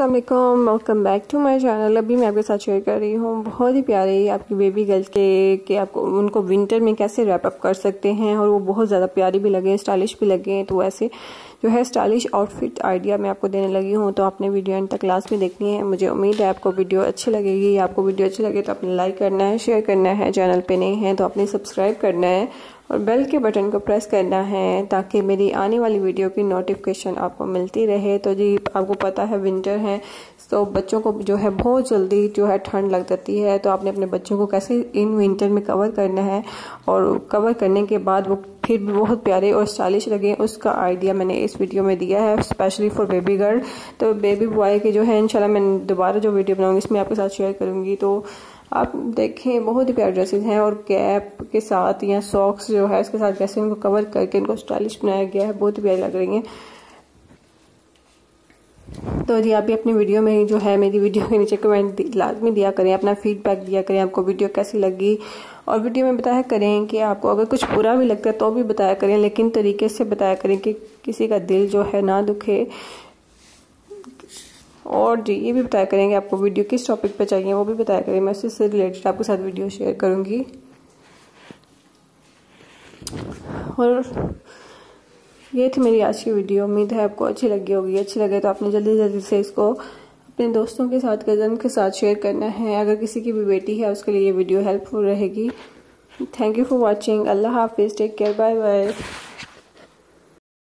वालेकुम welcome back to my channel अभी मैं आपके साथ शेयर कर रही हूँ, बहुत ही प्यारी आपकी बेबी गर्ल्स के, कि आपको, उनको विंटर में कैसे रैप अप कर सकते हैं और वो बहुत ज़्यादा प्यारी भी लगे स्टाइलिश भी लगे तो ऐसे जो है स्टाइलिश आउटफिट आइडिया मैं आपको देने लगी हूँ तो आपने वीडियो एंड तक क्लास में देखनी है। मुझे उम्मीद है आपको वीडियो अच्छी लगेगी। आपको वीडियो अच्छी लगे तो आपने लाइक करना है, शेयर करना है, चैनल पर नहीं है तो आपने सब्सक्राइब करना है और बेल के बटन को प्रेस करना है ताकि मेरी आने वाली वीडियो की नोटिफिकेशन आपको मिलती रहे। तो जी, आपको पता है विंटर है तो बच्चों को जो है बहुत जल्दी जो है ठंड लग जाती है। तो आपने अपने बच्चों को कैसे इन विंटर में कवर करना है और कवर करने के बाद वो फिर भी बहुत प्यारे और स्टाइलिश लगे उसका आइडिया मैंने इस वीडियो में दिया है स्पेशली फॉर बेबी गर्ल तो बेबी बॉय के जो है, इंशाल्लाह मैं दोबारा जो वीडियो बनाऊँगी, इसमें आपके साथ शेयर करूँगी। तो आप देखें, बहुत ही प्यारे ड्रेसेस हैं और कैप के साथ या सॉक्स जो है, इसके साथ कैसे इनको कवर करके इनको स्टाइलिश बनाया गया है। बहुत ही प्यारी लग रही हैं। तो जी, आप भी अपनी वीडियो में जो है, मेरी वीडियो के नीचे कमेंट लाजमी दिया करें, अपना फीडबैक दिया करें, आपको वीडियो कैसी लगी। और वीडियो में बताया करें कि आपको अगर कुछ बुरा भी लगता है तो भी बताया करें, लेकिन तरीके से बताया करें कि किसी का दिल जो है ना दुखे। और जी, ये भी बताया करेंगे आपको वीडियो किस टॉपिक पे चाहिए, वो भी बताया करें। मैं इससे रिलेटेड आपके साथ वीडियो शेयर करूँगी। और ये थी मेरी आज की वीडियो उम्मीद है आपको अच्छी लगी होगी. अच्छी लगे तो आपने जल्दी जल्दी से इसको अपने दोस्तों के साथ कज़न के साथ शेयर करना है. अगर किसी की भी बेटी है, उसके लिए ये वीडियो हेल्पफुल रहेगी. थैंक यू फॉर वॉचिंग अल्लाह हाफिज़. Take care bye bye